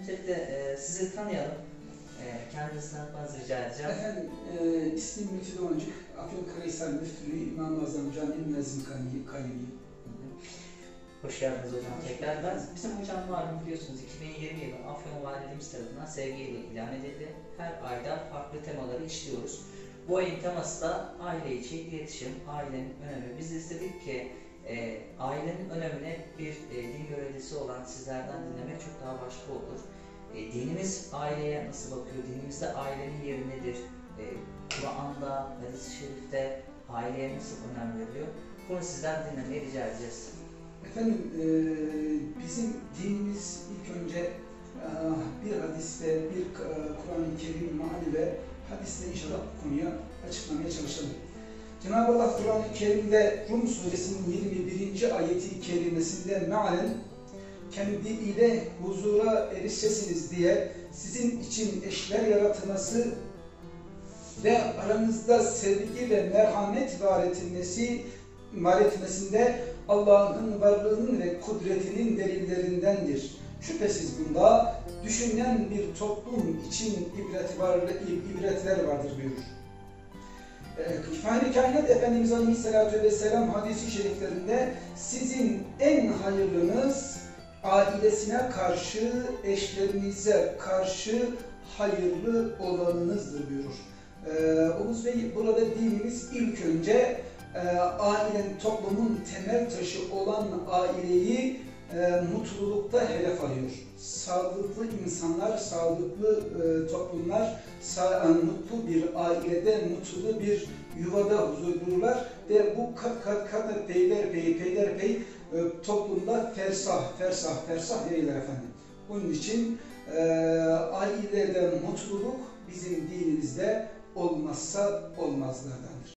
Öncelikle e, sizi tanıyalım. E, kendinizi tanıtmanızı rica edeceğim. Efendim, e, ismim Lütfü Doğancık, Afyonkarahisar Müftülüğü İmam-ı Azam. Kalemi. Hı hı. Hoş geldiniz hocam tekrar. Ben, bizim hocam malum biliyorsunuz 2020 yılı Afyon Valiliğimiz tarafından sevgiyle ilan edildi. Her ayda farklı temaları işliyoruz. Bu ayın teması da aile içi iletişim, ailenin önemi. Biz istedik ki e, ailenin önemine bir e, din görevlisi olan sizlerden dinlemek çok daha başka olur. E, dinimiz aileye nasıl bakıyor? Dinimizde ailenin yeri nedir? E, Kur'an'da, hadis-i şerifte aileye nasıl önem veriliyor? Bunu sizden dinlemeyi rica edeceğiz. Efendim, e, bizim dinimiz ilk önce e, bir hadiste, bir e, Kur'an-ı Kerim meali ve hadiste inşallah bu konuya açıklamaya çalışalım. Cenab-ı Allah Kur'an-ı Kerim'de Rum suresinin 21. ayeti kerimesinde mealen kendi ile huzura erişesiniz diye sizin için eşler yaratılması ve aranızda sevgi ve merhamet var etmesi, var etmesinde Allah'ın varlığının ve kudretinin delillerindendir. Şüphesiz bunda düşünen bir toplum için ibret var, ibretler vardır buyurur. Ee, Fahri Kainat Efendimiz Aleyhisselatü Vesselam hadisi şeriflerinde sizin en hayırlınız ailesine karşı, eşlerinize karşı hayırlı olanınızdır buyurur. Ee, Oğuz Bey burada dinimiz ilk önce e, ailenin, toplumun temel taşı olan aileyi e, mutlulukta hedef alıyor. Sağlıklı insanlar, sağlıklı e, toplumlar, sa e, mutlu bir ailede, mutlu bir yuvada huzur bulurlar ve bu kat kat kat peyderpey peyderpey e, toplumda fersah, fersah, fersah yayılır efendim. Bunun için e, ailede mutluluk bizim dinimizde olmazsa olmazlardandır.